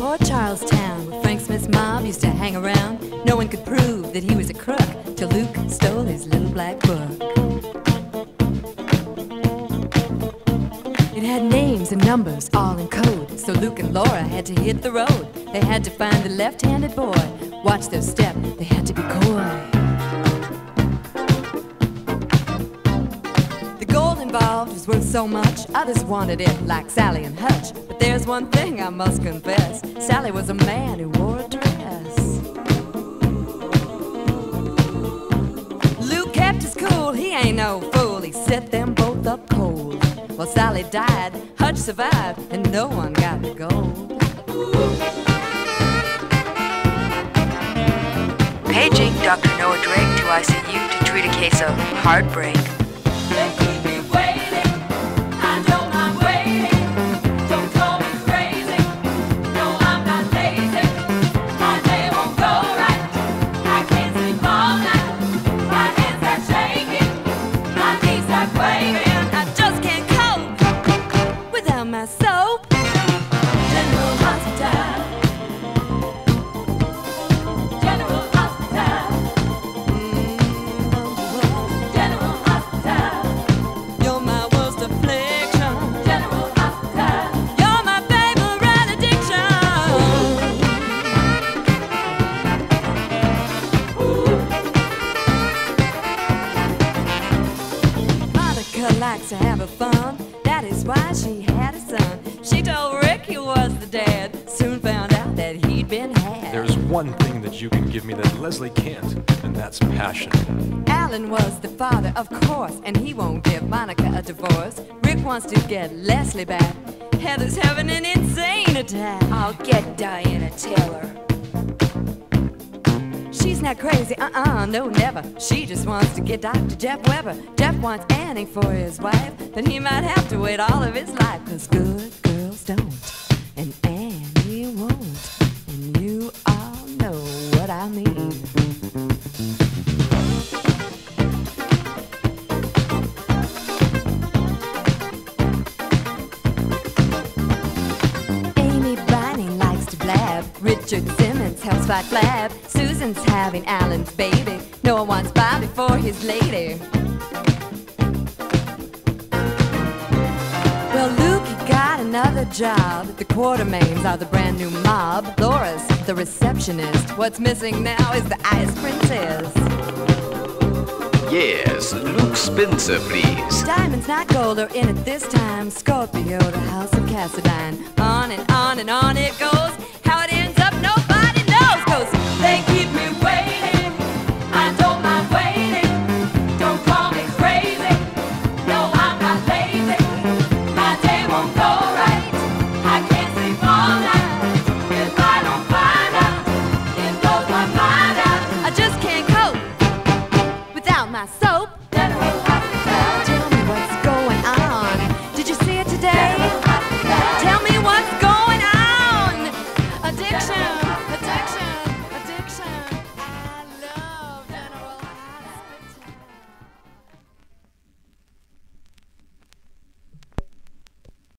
Port Charles town, where Frank Smith's mob used to hang around. No one could prove that he was a crook till Luke stole his little black book. It had names and numbers all in code, so Luke and Laura had to hit the road. They had to find the left handed boy, watch their step, they had to be coy. So much, others wanted it like Sally and Hutch. But there's one thing I must confess Sally was a man who wore a dress. Luke kept his cool, he ain't no fool, he set them both up cold. Well, Sally died, Hutch survived, and no one got the gold. Paging Dr. Noah Drake to ICU to treat a case of heartbreak. Monica likes to have a fun. That is why she had a son. She told Rick he was the dad. Soon found out that he'd been had. There's one thing that you can give me that Leslie can't, and that's passion. Alan was the father, of course, and he won't give Monica a divorce. Rick wants to get Leslie back. Heather's having an insane attack. I'll get Diana Taylor. Crazy, uh-uh, no, never. She just wants to get Dr. Jeff Weber. Jeff wants Annie for his wife, but he might have to wait all of his life, cause good girls don't, and Annie won't. And you all know what I mean. Amy Vining likes to blab. Richard Simmons helps fight flab. Susan's having Alan's baby. No one wants Bobby for his lady. Well, Luke he got another job. The Quartermaines are the brand new mob. Laura's the receptionist. What's missing now is the ice princess. Yes, Luke Spencer, please. Diamonds, not gold, are in it this time. Scorpio, the house of Cassadine. On and on and on it goes. How it